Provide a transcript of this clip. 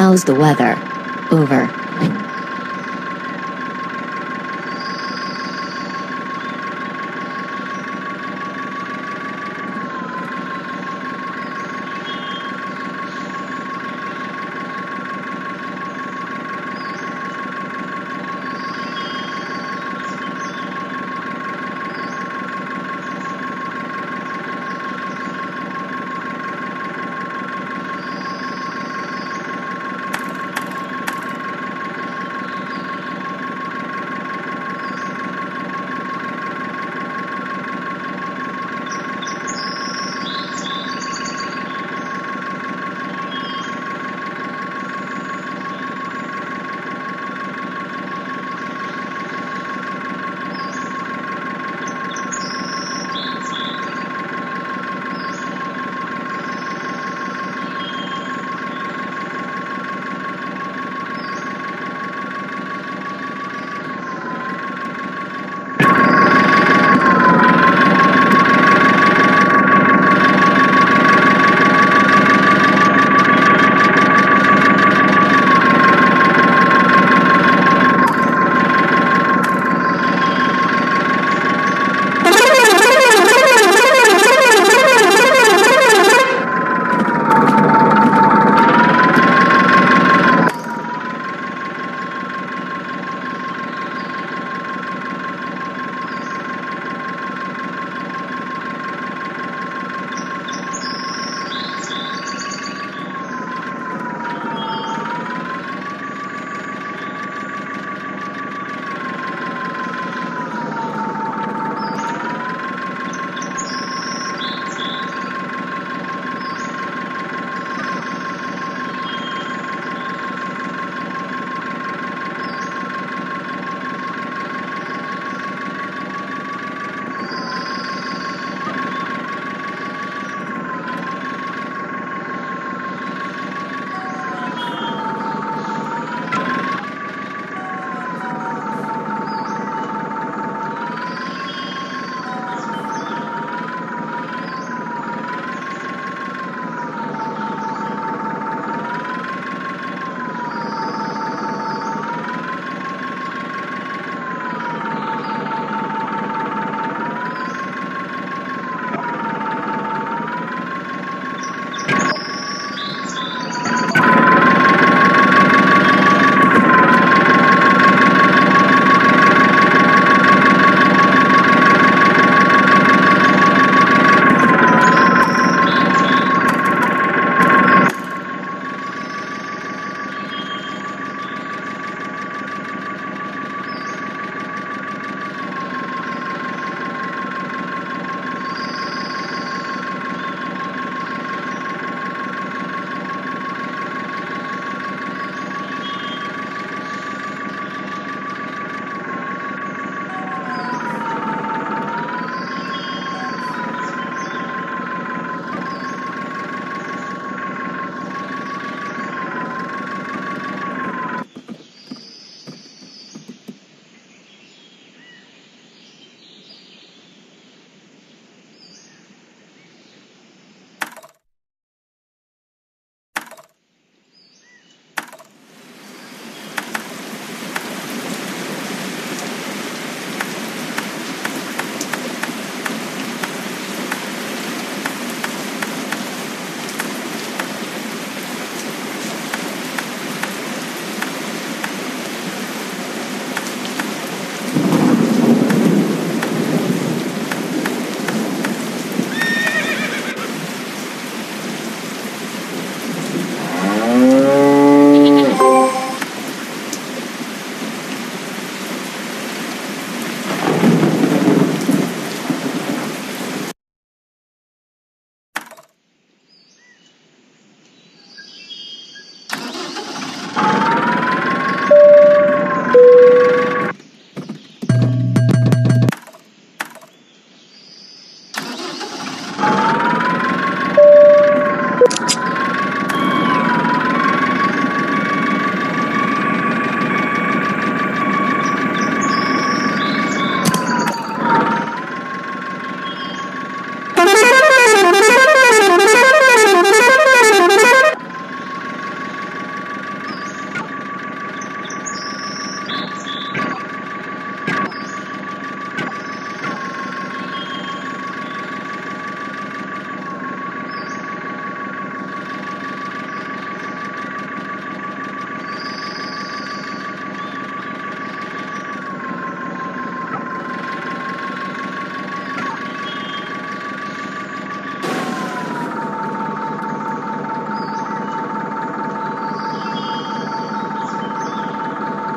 How's the weather? Over.